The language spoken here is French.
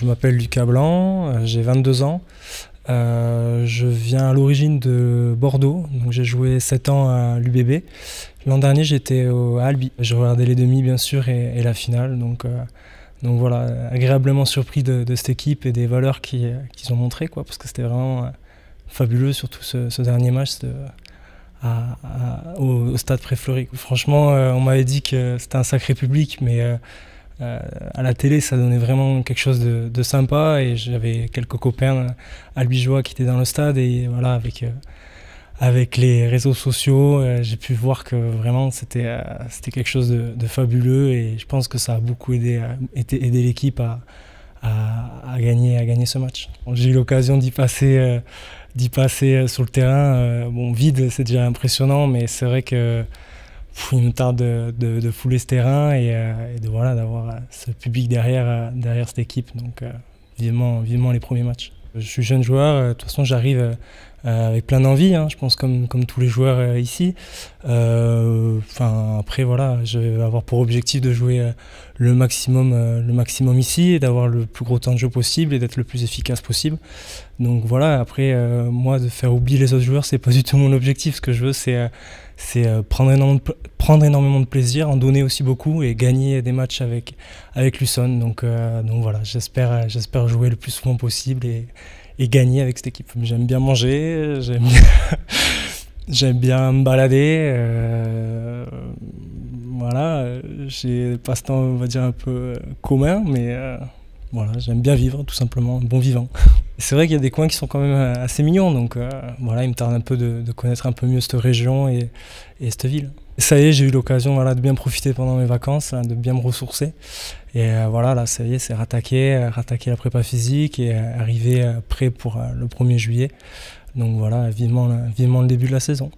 Je m'appelle Lucas Blanc, euh, j'ai 22 ans. Euh, je viens à l'origine de Bordeaux, donc j'ai joué 7 ans à l'UBB. L'an dernier, j'étais à Albi. J'ai regardé les demi, bien sûr, et, la finale. Donc, euh, donc voilà, agréablement surpris de, cette équipe et des valeurs qu'ils ont montrées, quoi, parce que c'était vraiment fabuleux, surtout ce, dernier match au, stade Préfleury. Franchement, on m'avait dit que c'était un sacré public, mais euh, à la télé, ça donnait vraiment quelque chose de, sympa et j'avais quelques copains albigeois qui étaient dans le stade et voilà, avec, euh, avec les réseaux sociaux, euh, j'ai pu voir que vraiment c'était c'était quelque chose de, fabuleux et je pense que ça a beaucoup aidé, aidé, l'équipe à, à, gagner, à gagner ce match. J'ai eu l'occasion d'y passer, d'y passer sur le terrain. bon, vide, c'est déjà impressionnant, mais c'est vrai que il me tarde de, de, fouler ce terrain et, euh, de voilà d'avoir euh, ce public derrière, euh, derrière cette équipe. Donc vivement, vivement les premiers matchs. Je suis jeune joueur, de toute façon j'arrive avec plein d'envie, hein, je pense comme, comme tous les joueurs ici. Enfin après voilà, je vais avoir pour objectif de jouer le maximum, le maximum ici et d'avoir le plus gros temps de jeu possible et d'être le plus efficace possible. Donc voilà, après moi de faire oublier les autres joueurs, c'est pas du tout mon objectif. Ce que je veux c'est c'est euh, prendre, énormément de, prendre énormément de plaisir, en donner aussi beaucoup et gagner des matchs avec, avec Luson. Donc, euh, donc voilà, j'espère, j'espère jouer le plus souvent possible et, et gagner avec cette équipe. J'aime bien manger, j'aime bien, me balader. Euh, voilà, j'ai des passe-temps, on va dire, un peu commun, mais voilà, j'aime bien vivre, tout simplement, bon vivant. C'est vrai qu'il y a des coins qui sont quand même euh, assez mignons, donc euh, voilà, il me tarde un peu de, connaître un peu mieux cette région et, cette ville. Ça y est, j'ai eu l'occasion de bien profiter pendant mes vacances, hein, de bien me ressourcer. Et euh, voilà, là, ça y est, c'est rattaquer, rattaquer la prépa physique et arriver prêt pour le 1er juillet. Donc voilà, vivement le début de la saison.